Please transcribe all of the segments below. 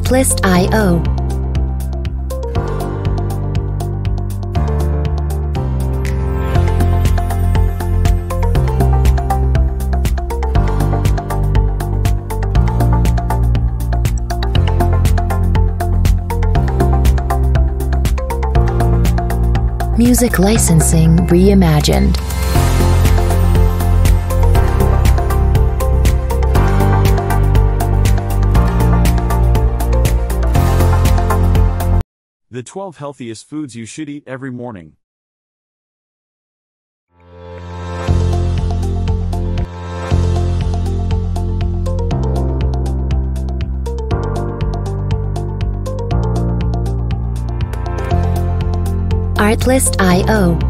Artlist.io. Music licensing reimagined. The 12 healthiest foods you should eat every morning. Artlist.io.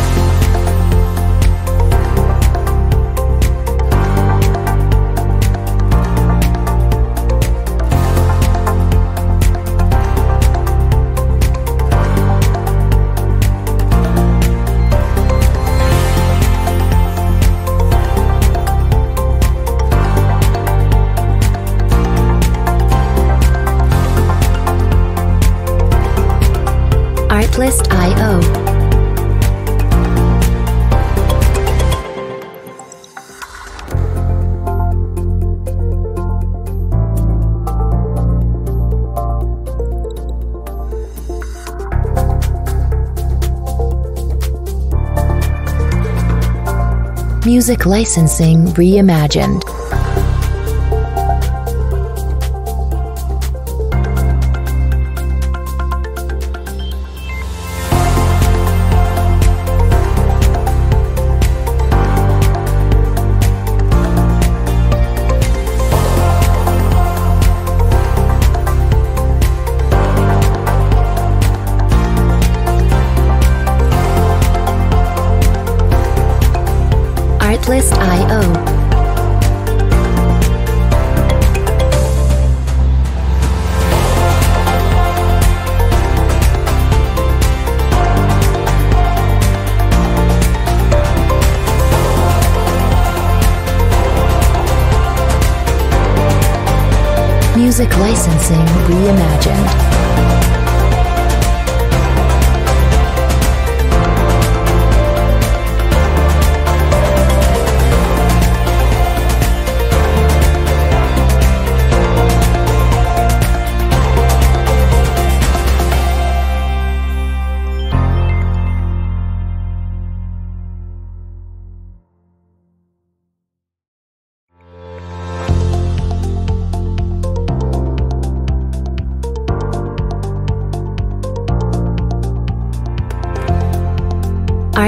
Artlist.io. Music licensing reimagined. Artlist.io. Music licensing reimagined.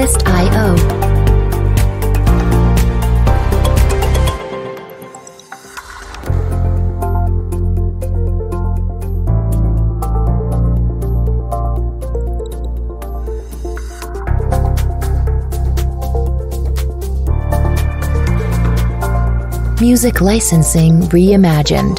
Artlist.io. Music licensing reimagined.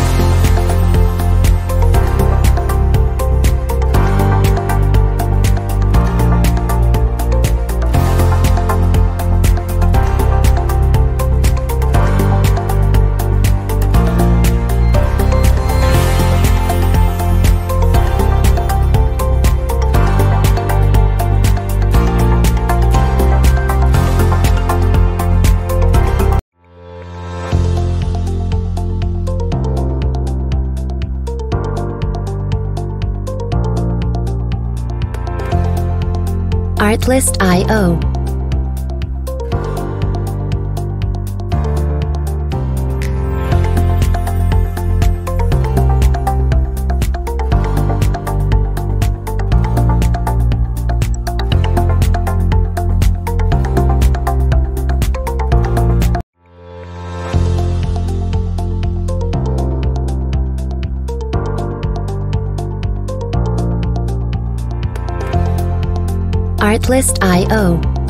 Artlist.io. Artlist.io.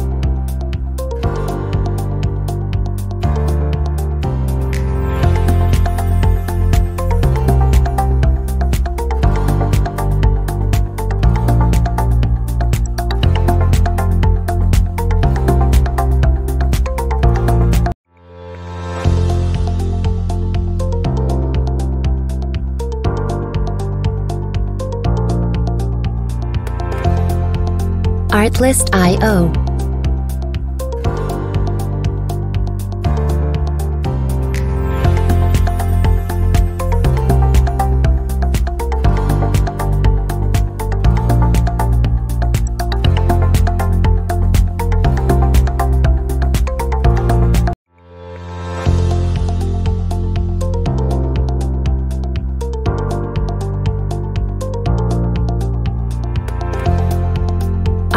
Artlist.io.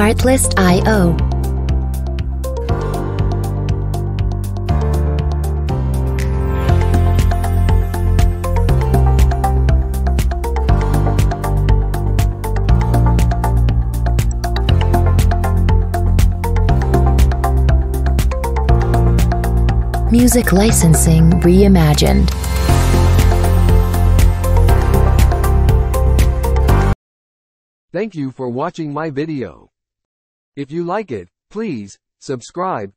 Artlist.io. Music licensing reimagined. Thank you for watching my video. If you like it, please subscribe